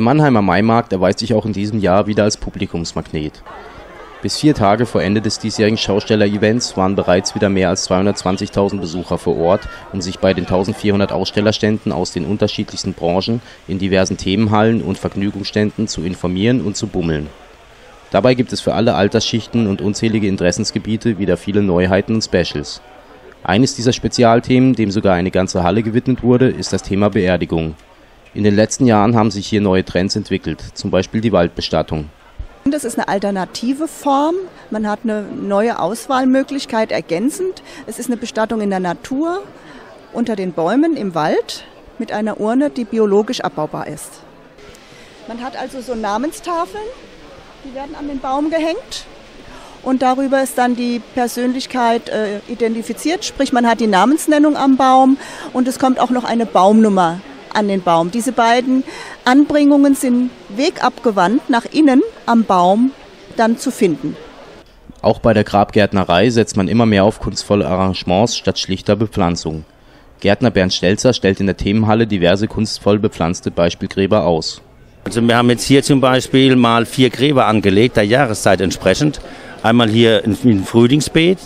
Der Mannheimer Maimarkt erweist sich auch in diesem Jahr wieder als Publikumsmagnet. Bis vier Tage vor Ende des diesjährigen Schausteller-Events waren bereits wieder mehr als 220.000 Besucher vor Ort, um sich bei den 1400 Ausstellerständen aus den unterschiedlichsten Branchen in diversen Themenhallen und Vergnügungsständen zu informieren und zu bummeln. Dabei gibt es für alle Altersschichten und unzählige Interessensgebiete wieder viele Neuheiten und Specials. Eines dieser Spezialthemen, dem sogar eine ganze Halle gewidmet wurde, ist das Thema Beerdigung. In den letzten Jahren haben sich hier neue Trends entwickelt, zum Beispiel die Waldbestattung. Das ist eine alternative Form. Man hat eine neue Auswahlmöglichkeit ergänzend. Es ist eine Bestattung in der Natur, unter den Bäumen im Wald, mit einer Urne, die biologisch abbaubar ist. Man hat also so Namenstafeln, die werden an den Baum gehängt. Und darüber ist dann die Persönlichkeit äh, identifiziert, sprich man hat die Namensnennung am Baum und es kommt auch noch eine Baumnummer an den Baum. Diese beiden Anbringungen sind wegabgewandt nach innen am Baum dann zu finden. Auch bei der Grabgärtnerei setzt man immer mehr auf kunstvolle Arrangements statt schlichter Bepflanzung. Gärtner Bernd Stelzer stellt in der Themenhalle diverse kunstvoll bepflanzte Beispielgräber aus. Also wir haben jetzt hier zum Beispiel mal vier Gräber angelegt, der Jahreszeit entsprechend. Einmal hier ein Frühlingsbeet,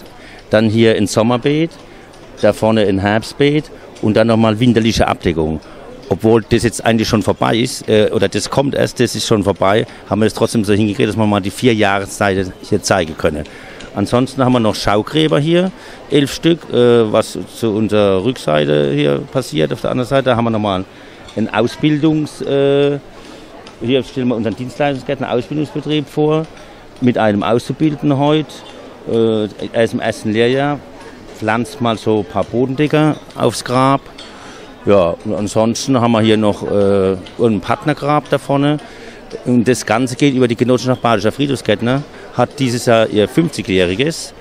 dann hier ein Sommerbeet, da vorne ein Herbstbeet und dann nochmal winterliche Abdeckung obwohl das jetzt eigentlich schon vorbei ist, äh, oder das kommt erst, das ist schon vorbei, haben wir es trotzdem so hingekriegt, dass wir mal die vier Jahreszeiten hier zeigen können. Ansonsten haben wir noch Schaugräber hier, elf Stück, äh, was zu unserer Rückseite hier passiert. Auf der anderen Seite haben wir nochmal einen Ausbildungs... Äh, hier stellen wir unseren Dienstleistungsgärtner Ausbildungsbetrieb vor, mit einem Auszubildenden heute. Äh, er ist im ersten Lehrjahr, pflanzt mal so ein paar Bodendecker aufs Grab ja, und ansonsten haben wir hier noch äh, ein Partnergrab da vorne. Und das Ganze geht über die Genossenschaft Badischer Friedhofsgärtner, hat dieses Jahr ihr 50-jähriges.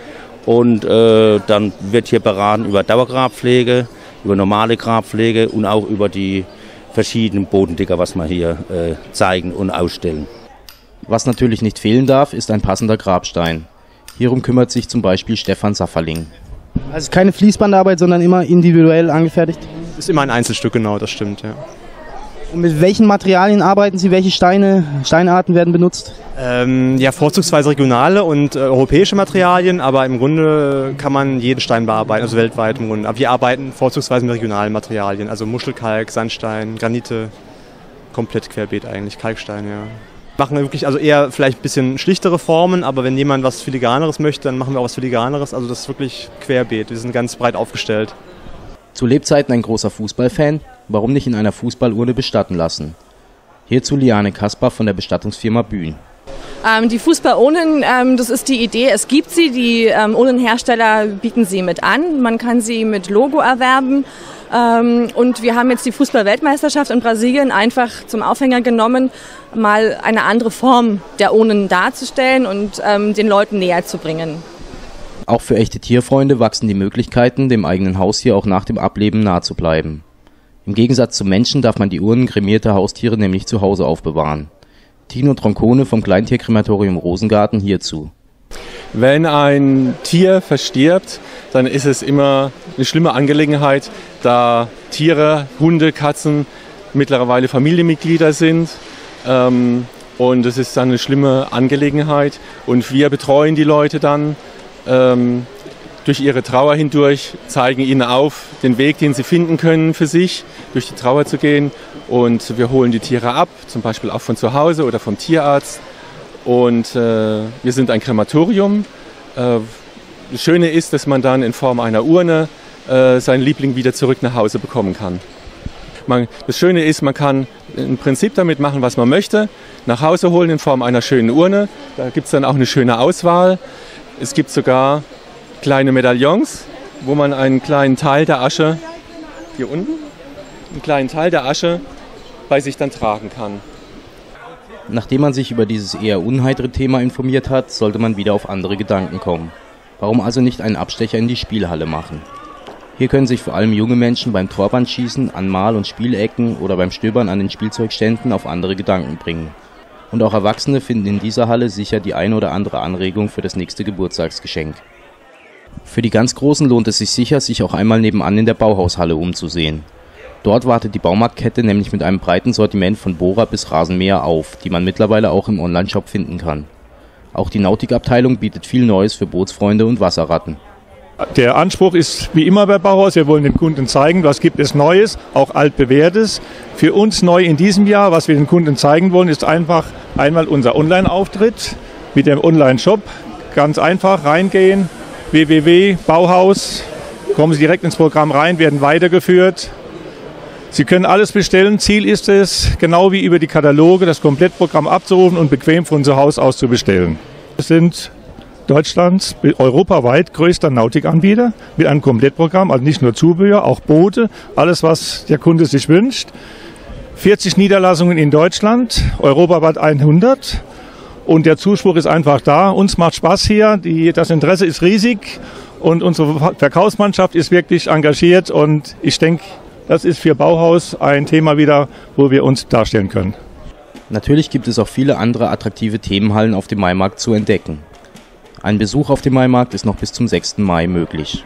Und äh, dann wird hier beraten über Dauergrabpflege, über normale Grabpflege und auch über die verschiedenen Bodendicker, was wir hier äh, zeigen und ausstellen. Was natürlich nicht fehlen darf, ist ein passender Grabstein. Hierum kümmert sich zum Beispiel Stefan Safferling. Also keine Fließbandarbeit, sondern immer individuell angefertigt? Ist immer ein Einzelstück, genau, das stimmt, ja. Und mit welchen Materialien arbeiten Sie? Welche Steine, Steinarten werden benutzt? Ähm, ja, vorzugsweise regionale und äh, europäische Materialien, aber im Grunde kann man jeden Stein bearbeiten, also weltweit im Grunde. Aber wir arbeiten vorzugsweise mit regionalen Materialien, also Muschelkalk, Sandstein, Granite, komplett querbeet eigentlich, Kalkstein, ja. Machen wir wirklich also eher vielleicht ein bisschen schlichtere Formen, aber wenn jemand was Filigraneres möchte, dann machen wir auch was Filigraneres. Also das ist wirklich querbeet, wir sind ganz breit aufgestellt. Zu Lebzeiten ein großer Fußballfan, warum nicht in einer Fußballurne bestatten lassen? Hierzu Liane Kaspar von der Bestattungsfirma Bühn. Ähm, die Fußballurnen, ähm, das ist die Idee, es gibt sie, die ähm, Urnenhersteller bieten sie mit an, man kann sie mit Logo erwerben ähm, und wir haben jetzt die Fußballweltmeisterschaft in Brasilien einfach zum Aufhänger genommen, mal eine andere Form der Urnen darzustellen und ähm, den Leuten näher zu bringen. Auch für echte Tierfreunde wachsen die Möglichkeiten, dem eigenen Haustier auch nach dem Ableben nahe zu bleiben. Im Gegensatz zum Menschen darf man die Urnen kremierter Haustiere nämlich zu Hause aufbewahren. Tino Troncone vom Kleintierkrematorium Rosengarten hierzu. Wenn ein Tier verstirbt, dann ist es immer eine schlimme Angelegenheit, da Tiere, Hunde, Katzen mittlerweile Familienmitglieder sind. Ähm, und es ist dann eine schlimme Angelegenheit. Und wir betreuen die Leute dann ähm, durch ihre Trauer hindurch, zeigen ihnen auf den Weg, den sie finden können für sich, durch die Trauer zu gehen. Und wir holen die Tiere ab, zum Beispiel auch von zu Hause oder vom Tierarzt. Und äh, wir sind ein Krematorium. Äh, das Schöne ist, dass man dann in Form einer Urne äh, seinen Liebling wieder zurück nach Hause bekommen kann. Man, das Schöne ist, man kann im Prinzip damit machen, was man möchte. Nach Hause holen in Form einer schönen Urne. Da gibt es dann auch eine schöne Auswahl. Es gibt sogar kleine Medaillons, wo man einen kleinen Teil der Asche, hier unten, einen kleinen Teil der Asche bei sich dann tragen kann. Nachdem man sich über dieses eher unheitere Thema informiert hat, sollte man wieder auf andere Gedanken kommen. Warum also nicht einen Abstecher in die Spielhalle machen? Hier können sich vor allem junge Menschen beim Torbandschießen, an Mal- und Spielecken oder beim Stöbern an den Spielzeugständen auf andere Gedanken bringen. Und auch Erwachsene finden in dieser Halle sicher die eine oder andere Anregung für das nächste Geburtstagsgeschenk. Für die ganz Großen lohnt es sich sicher, sich auch einmal nebenan in der Bauhaushalle umzusehen. Dort wartet die Baumarktkette nämlich mit einem breiten Sortiment von Bohrer bis Rasenmäher auf, die man mittlerweile auch im Onlineshop finden kann. Auch die Nautikabteilung bietet viel Neues für Bootsfreunde und Wasserratten. Der Anspruch ist wie immer bei Bauhaus, wir wollen den Kunden zeigen, was gibt es Neues, auch altbewährtes. Für uns neu in diesem Jahr, was wir den Kunden zeigen wollen, ist einfach einmal unser Online-Auftritt mit dem Online-Shop. Ganz einfach reingehen, www.bauhaus, kommen Sie direkt ins Programm rein, werden weitergeführt. Sie können alles bestellen. Ziel ist es, genau wie über die Kataloge, das Komplettprogramm abzurufen und bequem von zu Hause aus zu bestellen. Es sind Deutschlands europaweit größter Nautikanbieter mit einem Komplettprogramm, also nicht nur Zubehör, auch Boote, alles, was der Kunde sich wünscht. 40 Niederlassungen in Deutschland, europaweit 100. Und der Zuspruch ist einfach da. Uns macht Spaß hier, die, das Interesse ist riesig und unsere Verkaufsmannschaft ist wirklich engagiert. Und ich denke, das ist für Bauhaus ein Thema wieder, wo wir uns darstellen können. Natürlich gibt es auch viele andere attraktive Themenhallen auf dem Maimarkt zu entdecken. Ein Besuch auf dem Maimarkt ist noch bis zum 6. Mai möglich.